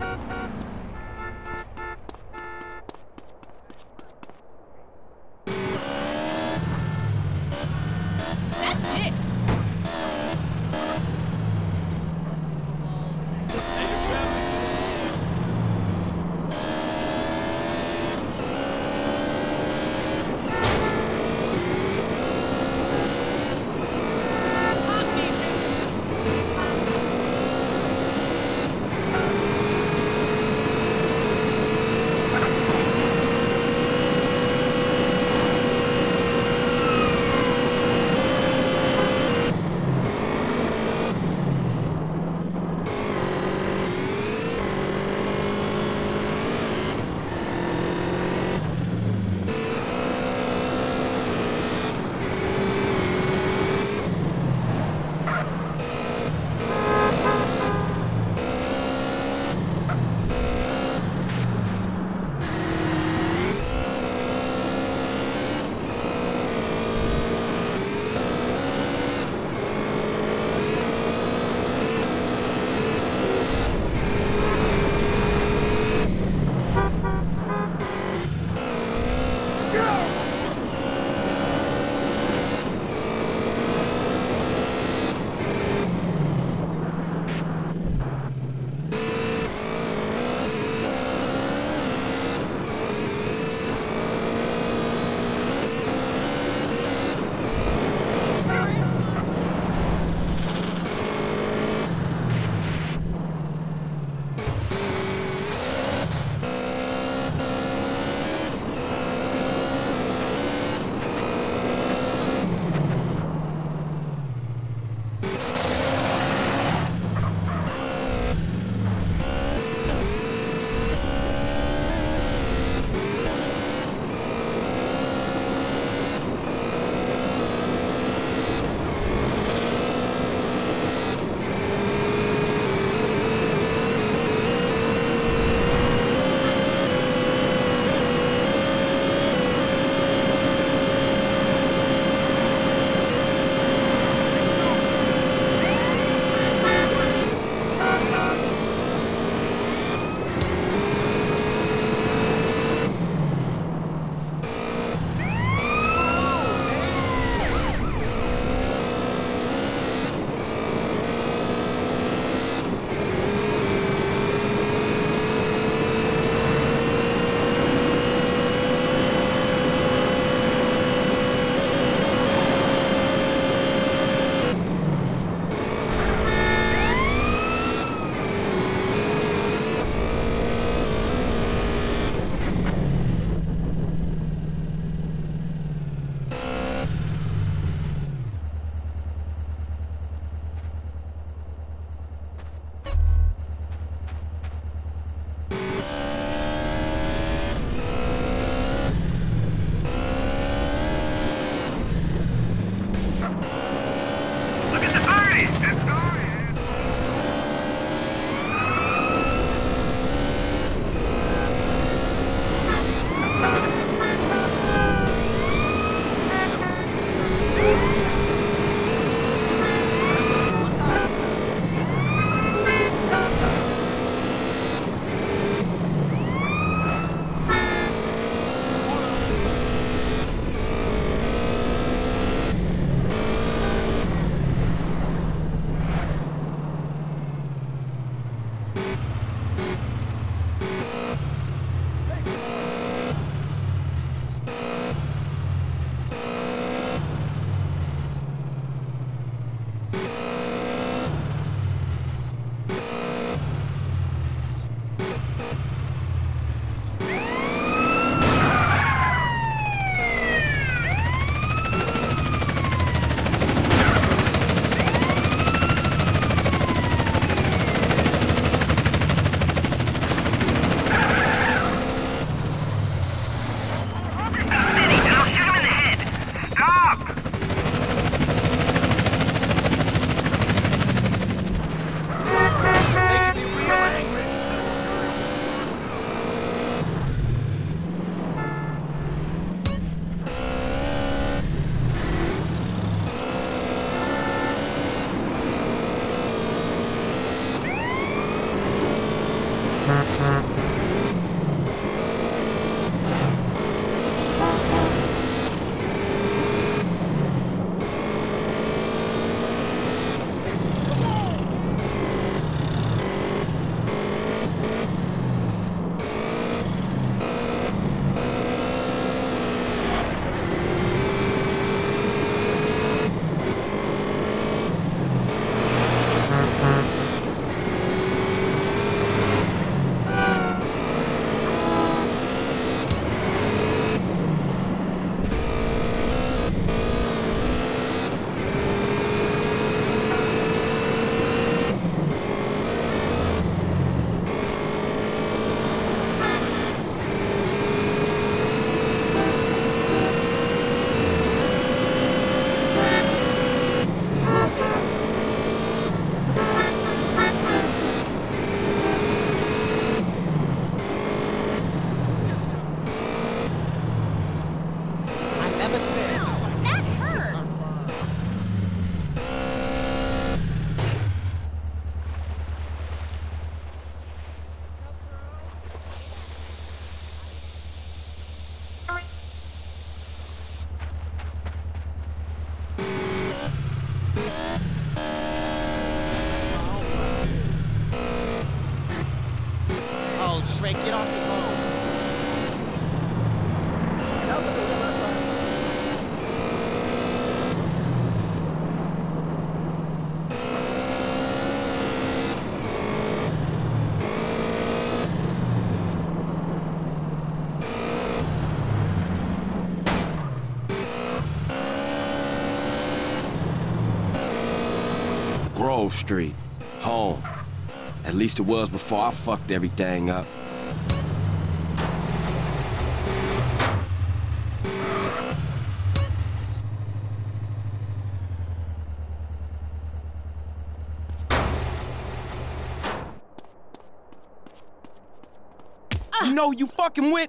That's it. Grove Street. Home. At least it was before I fucked everything up. Who you fucking with?